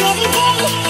every day.